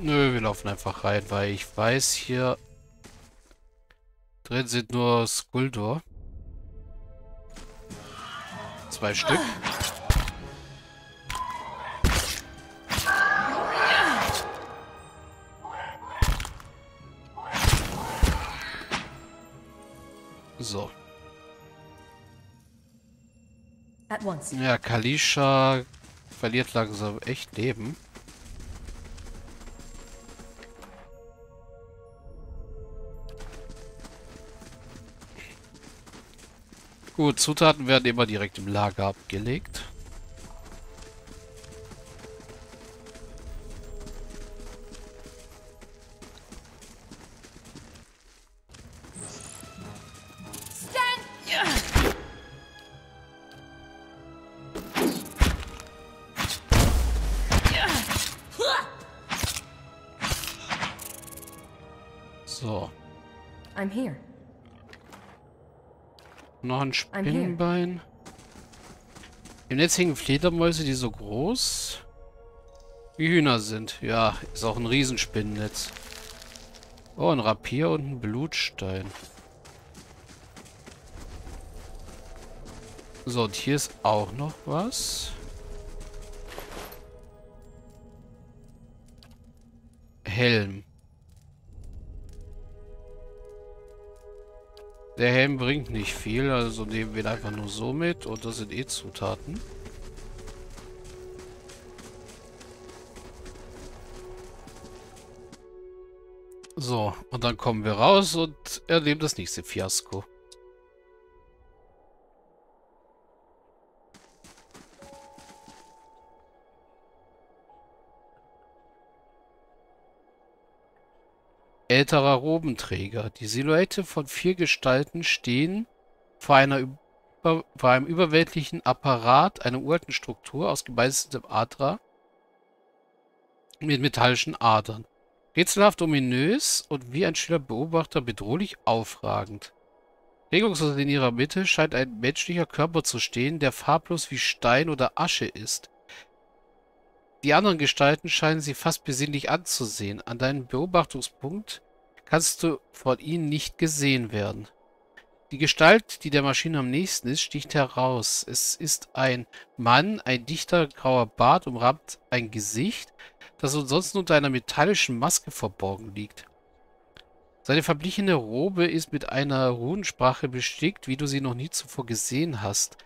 Nö, wir laufen einfach rein, weil ich weiß, hier drin sind nur Skuldur. Zwei Stück. So. Ja, Kalisha verliert langsam echt Leben. Gut, Zutaten werden immer direkt im Lager abgelegt. So. I'm here. Noch ein Spinnenbein. Im Netz hängen Fledermäuse, die so groß wie Hühner sind. Ja, ist auch ein Riesenspinnennetz. Oh, ein Rapier und ein Blutstein. So, und hier ist auch noch was. Helm. Der Helm bringt nicht viel, also nehmen wir ihn einfach nur so mit und das sind eh Zutaten. So, und dann kommen wir raus und erleben das nächste Fiasko. Älterer Robenträger. Die Silhouette von vier Gestalten stehen vor, einer vor einem überweltlichen Apparat, einer uralten Struktur aus gebeißtem Adra mit metallischen Adern. Rätselhaft ominös und wie ein stiller Beobachter bedrohlich aufragend. Regungslos in ihrer Mitte scheint ein menschlicher Körper zu stehen, der farblos wie Stein oder Asche ist. Die anderen Gestalten scheinen sie fast besinnlich anzusehen. An deinem Beobachtungspunkt kannst du von ihnen nicht gesehen werden. Die Gestalt, die der Maschine am nächsten ist, sticht heraus. Es ist ein Mann, ein dichter grauer Bart umrahmt ein Gesicht, das ansonsten unter einer metallischen Maske verborgen liegt. Seine verblichene Robe ist mit einer Runensprache bestickt, wie du sie noch nie zuvor gesehen hast.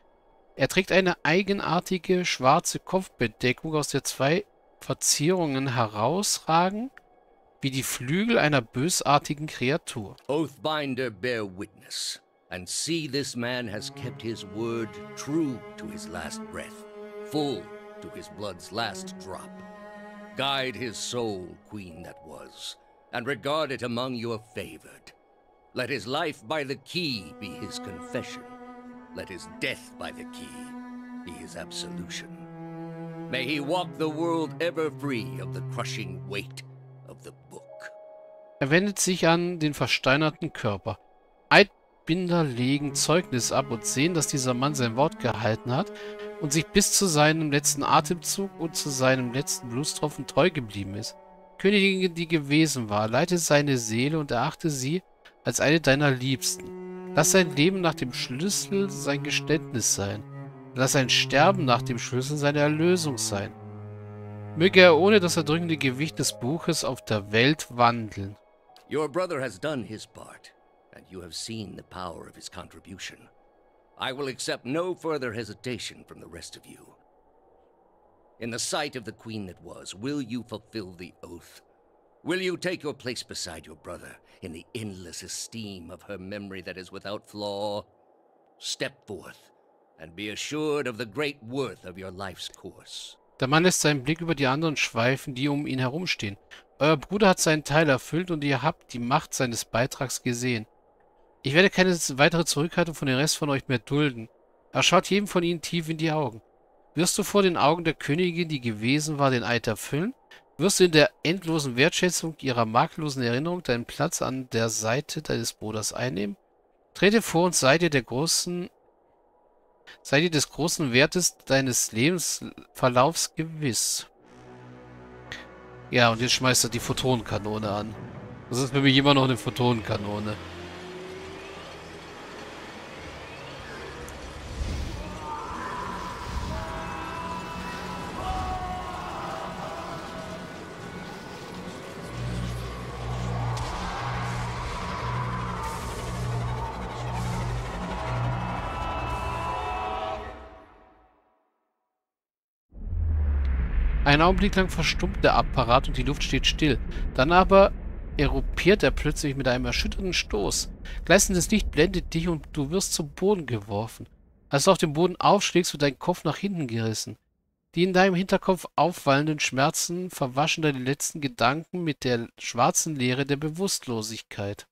Er trägt eine eigenartige schwarze Kopfbedeckung, aus der zwei Verzierungen herausragen, wie die Flügel einer bösartigen Kreatur. Oathbinder, bear witness, and see this man has kept his word true to his last breath, full to his blood's last drop. Guide his soul, queen that was, and regard it among your favored. Let his life by the key be his confession. Let his death by the key be his absolution. May he walk the world ever free of the crushing weight. Er wendet sich an den versteinerten Körper. Eidbinder legen Zeugnis ab und sehen, dass dieser Mann sein Wort gehalten hat und sich bis zu seinem letzten Atemzug und zu seinem letzten Blutstropfen treu geblieben ist. Königin, die gewesen war, leite seine Seele und erachte sie als eine deiner Liebsten. Lass sein Leben nach dem Schlüssel sein Geständnis sein. Lass sein Sterben nach dem Schlüssel seine Erlösung sein. Möge er ohne das erdrückende Gewicht des Buches auf der Welt wandeln. Your brother has done his part, and you have seen the power of his contribution. I will accept no further hesitation from the rest of you. In the sight of the queen that was, will you fulfill the oath? Will you take your place beside your brother in the endless esteem of her memory that is without flaw? Step forth and be assured of the great worth of your life's course. Der Mann lässt seinen Blick über die anderen schweifen, die um ihn herumstehen. Euer Bruder hat seinen Teil erfüllt und ihr habt die Macht seines Beitrags gesehen. Ich werde keine weitere Zurückhaltung von dem Rest von euch mehr dulden. Er schaut jedem von ihnen tief in die Augen. Wirst du vor den Augen der Königin, die gewesen war, den Eid erfüllen? wirst du in der endlosen Wertschätzung ihrer makellosen Erinnerung deinen Platz an der Seite deines Bruders einnehmen? Trete vor und sei dir der großen, sei dir des großen Wertes deines Lebensverlaufs gewiss. Ja, und jetzt schmeißt er die Photonenkanone an. Das ist für mich immer noch eine Photonenkanone. Einen Augenblick lang verstummt der Apparat und die Luft steht still. Dann aber eruppiert er plötzlich mit einem erschütternden Stoß. Gleißendes Licht blendet dich und du wirst zum Boden geworfen. Als du auf dem Boden aufschlägst, wird dein Kopf nach hinten gerissen. Die in deinem Hinterkopf aufwallenden Schmerzen verwaschen deine letzten Gedanken mit der schwarzen Leere der Bewusstlosigkeit.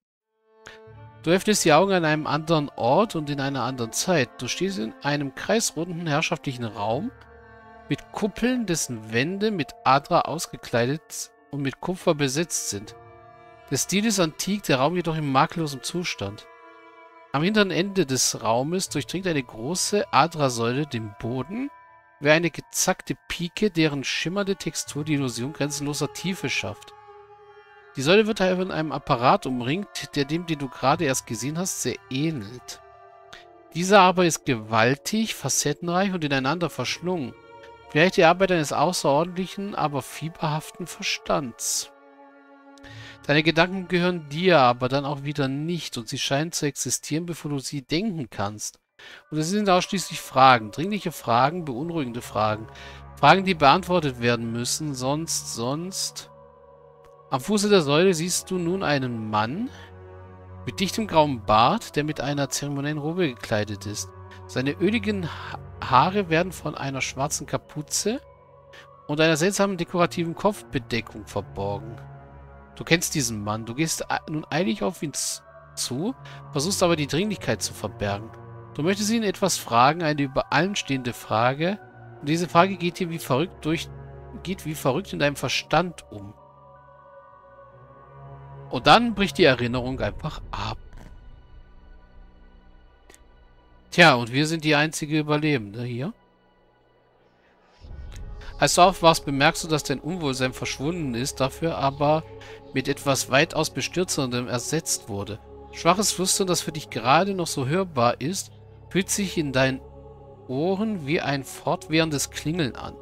Du öffnest die Augen an einem anderen Ort und in einer anderen Zeit. Du stehst in einem kreisrunden, herrschaftlichen Raum, mit Kuppeln, dessen Wände mit Adra ausgekleidet und mit Kupfer besetzt sind. Der Stil ist antik, der Raum jedoch im makellosen Zustand. Am hinteren Ende des Raumes durchdringt eine große Adra-Säule den Boden, wie eine gezackte Pike, deren schimmernde Textur die Illusion grenzenloser Tiefe schafft. Die Säule wird daher von einem Apparat umringt, der dem, den du gerade erst gesehen hast, sehr ähnelt. Dieser aber ist gewaltig, facettenreich und ineinander verschlungen. Vielleicht die Arbeit eines außerordentlichen, aber fieberhaften Verstands. Deine Gedanken gehören dir, aber dann auch wieder nicht und sie scheinen zu existieren, bevor du sie denken kannst. Und es sind ausschließlich Fragen, dringliche Fragen, beunruhigende Fragen. Fragen, die beantwortet werden müssen, sonst, sonst... Am Fuße der Säule siehst du nun einen Mann mit dichtem grauem Bart, der mit einer zeremoniellen Robe gekleidet ist. Seine öligen Haare werden von einer schwarzen Kapuze und einer seltsamen dekorativen Kopfbedeckung verborgen. Du kennst diesen Mann. Du gehst nun eilig auf ihn zu, versuchst aber die Dringlichkeit zu verbergen. Du möchtest ihn etwas fragen, eine über allen stehende Frage. Und diese Frage geht dir wie verrückt durch, geht wie verrückt in deinem Verstand um. Und dann bricht die Erinnerung einfach ab. Tja, und wir sind die einzige Überlebende hier. Als du aufwachst, bemerkst du, dass dein Unwohlsein verschwunden ist, dafür aber mit etwas weitaus bestürzendem ersetzt wurde. Schwaches Flüstern, das für dich gerade noch so hörbar ist, fühlt sich in deinen Ohren wie ein fortwährendes Klingeln an.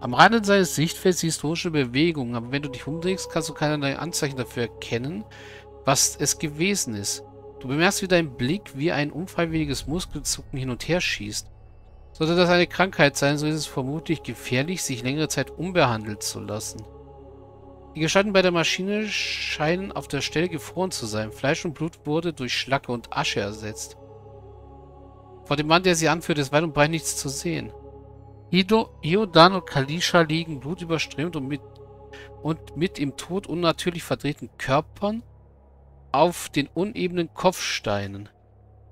Am Rande seines Sichtfelds siehst du ruhige Bewegungen, aber wenn du dich umdrehst, kannst du keinerlei Anzeichen dafür erkennen, was es gewesen ist. Du bemerkst, wie dein Blick wie ein unfreiwilliges Muskelzucken hin und her schießt. Sollte das eine Krankheit sein, so ist es vermutlich gefährlich, sich längere Zeit unbehandelt zu lassen. Die Gestalten bei der Maschine scheinen auf der Stelle gefroren zu sein. Fleisch und Blut wurde durch Schlacke und Asche ersetzt. Vor dem Mann, der sie anführt, ist weit und breit nichts zu sehen. Ido, Iodan und Kalisha liegen blutüberströmt und mit, und mit im Tod unnatürlich verdrehten Körpern auf den unebenen Kopfsteinen.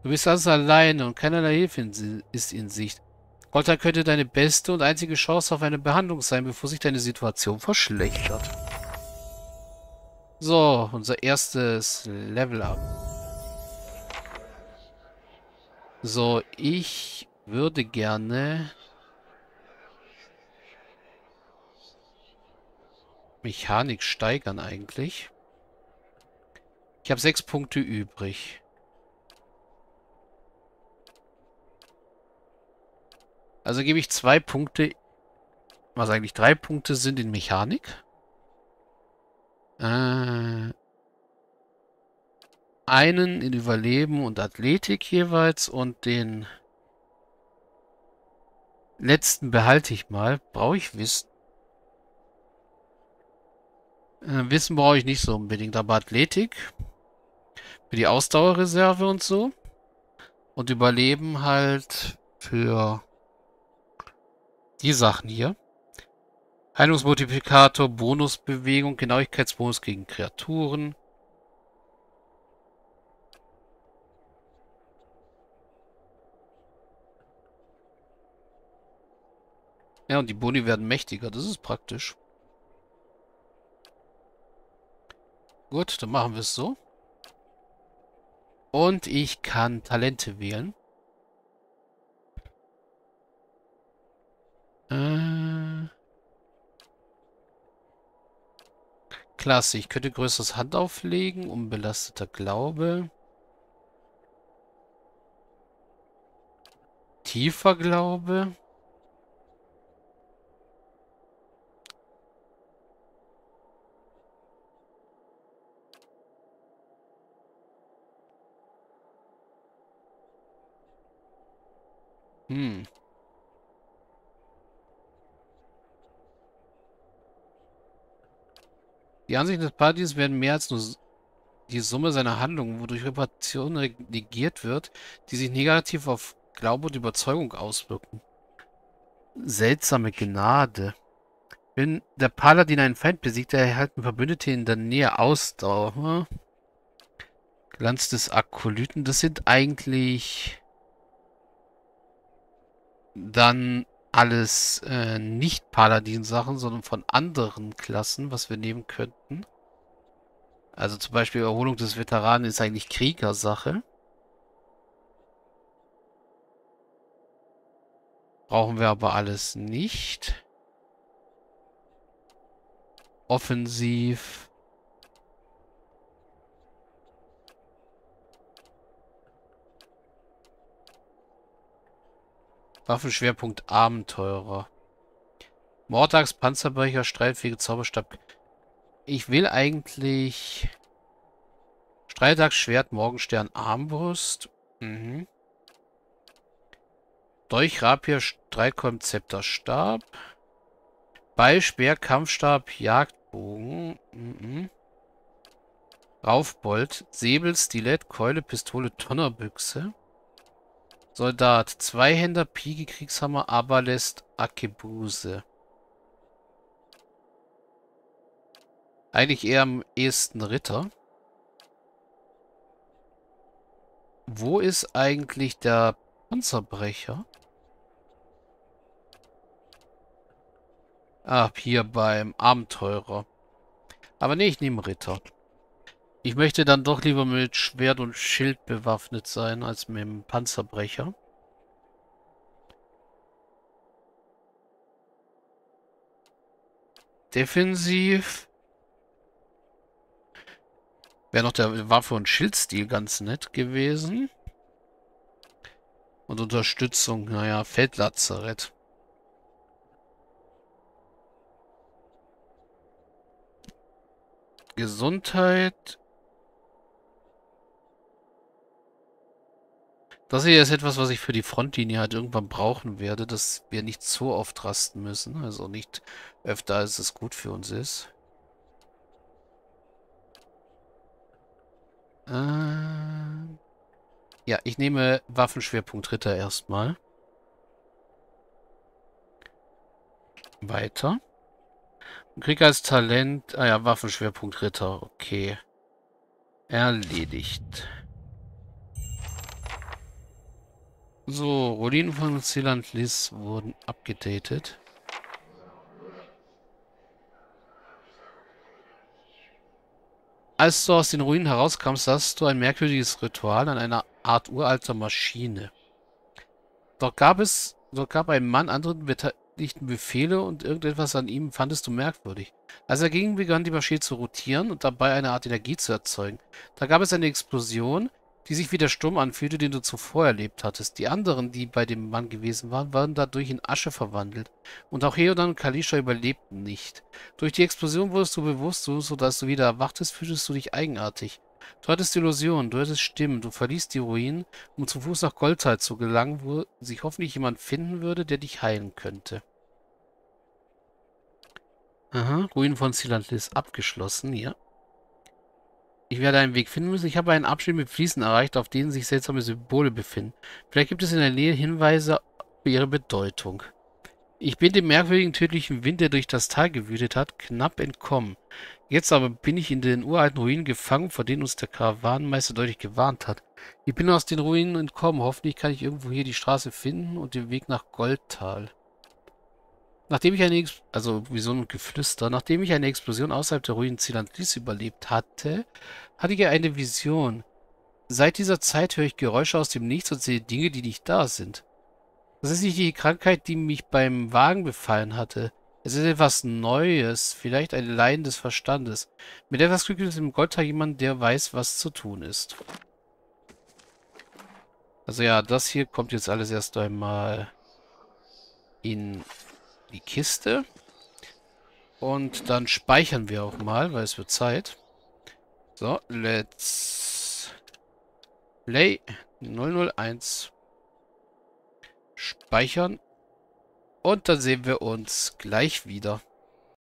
Du bist also alleine und keinerlei Hilfe ist in Sicht. Golta könnte deine beste und einzige Chance auf eine Behandlung sein, bevor sich deine Situation verschlechtert. So, unser erstes Level-Up. So, ich würde gerne Mechanik steigern eigentlich. Habe sechs Punkte übrig. Also gebe ich zwei Punkte, was eigentlich drei Punkte sind in Mechanik. Äh, einen in Überleben und Athletik jeweils und den letzten behalte ich mal. Brauche ich Wissen? Äh, Wissen brauche ich nicht so unbedingt, aber Athletik für die Ausdauerreserve und so. Und Überleben halt für die Sachen hier. Heilungsmultiplikator, Bonusbewegung, Genauigkeitsbonus gegen Kreaturen. Ja, und die Boni werden mächtiger. Das ist praktisch. Gut, dann machen wir es so. Und ich kann Talente wählen. Äh Klasse. Ich könnte größeres Hand auflegen, unbelasteter Glaube. Tiefer Glaube. Hm. Die Ansichten des Partys werden mehr als nur die Summe seiner Handlungen, wodurch Reputation negiert wird, die sich negativ auf Glaube und Überzeugung auswirken. Seltsame Gnade. Wenn der Paladin einen Feind besiegt, erhalten Verbündete in der Nähe Ausdauer. Glanz des Akolyten, das sind eigentlich dann alles äh, nicht Paladin-Sachen, sondern von anderen Klassen, was wir nehmen könnten. Also zum Beispiel Erholung des Veteranen ist eigentlich Kriegersache. Brauchen wir aber alles nicht. Offensiv. Waffenschwerpunkt Abenteurer. Mordax, Panzerbrecher, Streitwege, Zauberstab. Ich will eigentlich... Streitax, Schwert, Morgenstern, Armbrust. Mhm. Dolch, Rapier, Streitkolben, Zepter, Stab. Beil, Speer, Kampfstab, Jagdbogen. Mhm. Raufbold, Säbel, Stilett, Keule, Pistole, Tonnerbüchse. Soldat, Zweihänder, Pike, Kriegshammer, Abalest, Akebuse. Eigentlich eher am ehesten Ritter. Wo ist eigentlich der Panzerbrecher? Ah, hier beim Abenteurer. Aber nee, ich nehme Ritter. Ich möchte dann doch lieber mit Schwert und Schild bewaffnet sein, als mit dem Panzerbrecher. Defensiv. Wäre noch der Waffe- und Schildstil ganz nett gewesen. Und Unterstützung, naja, Feldlazarett. Gesundheit Das hier ist etwas, was ich für die Frontlinie halt irgendwann brauchen werde, dass wir nicht so oft rasten müssen. Also nicht öfter, als es gut für uns ist. Äh, ja, ich nehme Waffenschwerpunkt Ritter erstmal. Weiter. Krieg als Talent... Ah ja, Waffenschwerpunkt Ritter. Okay. Erledigt. So, Ruinen von Zealand Liz wurden abgedatet. Als du aus den Ruinen herauskamst, sahst du ein merkwürdiges Ritual an einer Art uralter Maschine. Dort gab es, dort gab ein Mann anderen beteiligten Befehle und irgendetwas an ihm fandest du merkwürdig. Als er ging, begann die Maschine zu rotieren und dabei eine Art Energie zu erzeugen. Da gab es eine Explosion, die sich wie der Sturm anfühlte, den du zuvor erlebt hattest. Die anderen, die bei dem Mann gewesen waren, waren dadurch in Asche verwandelt. Und auch Heodan und Kalisha überlebten nicht. Durch die Explosion wurdest du bewusst, so dass du wieder erwachtest, fühltest du dich eigenartig. Du hattest Illusionen, du hattest Stimmen, du verließt die Ruinen, um zu Fuß nach Goldtal zu gelangen, wo sich hoffentlich jemand finden würde, der dich heilen könnte. Aha, Ruinen von Silandlis abgeschlossen, ja. Ich werde einen Weg finden müssen. Ich habe einen Abschnitt mit Fliesen erreicht, auf denen sich seltsame Symbole befinden. Vielleicht gibt es in der Nähe Hinweise für ihre Bedeutung. Ich bin dem merkwürdigen tödlichen Wind, der durch das Tal gewütet hat, knapp entkommen. Jetzt aber bin ich in den uralten Ruinen gefangen, vor denen uns der Karawanenmeister deutlich gewarnt hat. Ich bin aus den Ruinen entkommen. Hoffentlich kann ich irgendwo hier die Straße finden und den Weg nach Goldtal. Nachdem ich eine, Ex also wie so ein Geflüster, nachdem ich eine Explosion außerhalb der Ruinen Zilantlis überlebt hatte, hatte ich eine Vision. Seit dieser Zeit höre ich Geräusche aus dem Nichts und sehe Dinge, die nicht da sind. Das ist nicht die Krankheit, die mich beim Wagen befallen hatte. Es ist etwas Neues, vielleicht ein Laien des Verstandes. Mit etwas Glück ist im Goldtag jemand, der weiß, was zu tun ist. Also ja, das hier kommt jetzt alles erst einmal in die Kiste. Und dann speichern wir auch mal, weil es wird Zeit. So, let's play 001. Speichern. Und dann sehen wir uns gleich wieder.